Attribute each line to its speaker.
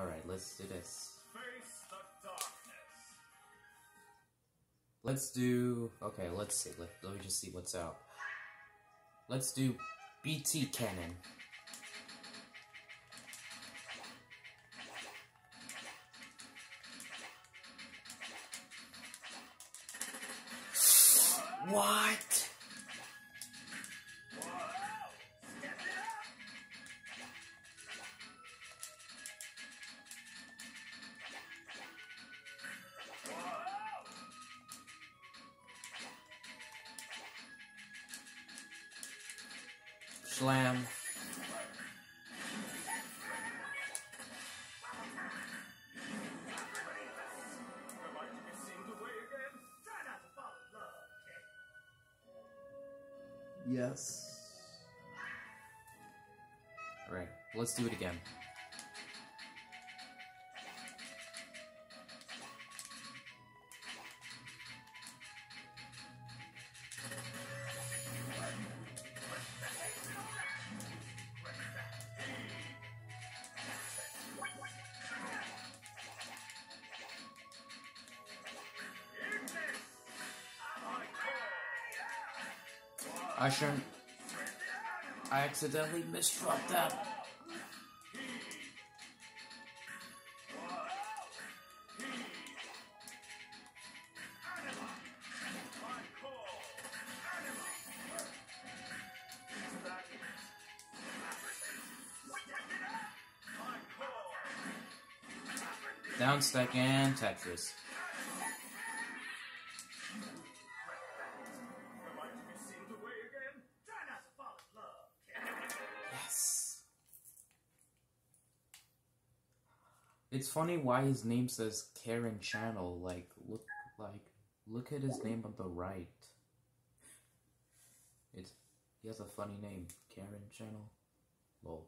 Speaker 1: Alright, let's do this.
Speaker 2: Face the darkness.
Speaker 1: Let's do... Okay, let's see. Let, let me just see what's out. Let's do BT Cannon. What?
Speaker 2: Kid.
Speaker 1: Yes. Alright, let's do it again. I shouldn't. I accidentally misdropped that. Down, Downstack and Tetris. It's funny why his name says Karen Channel. Like, look, like, look at his name on the right. It's he has a funny name, Karen Channel. Lol.